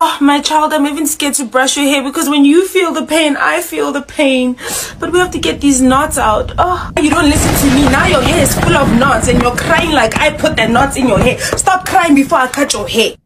Oh, my child, I'm even scared to brush your hair because when you feel the pain, I feel the pain. But we have to get these knots out. Oh, you don't listen to me. Now your hair is full of knots and you're crying like I put the knots in your hair. Stop crying before I cut your hair.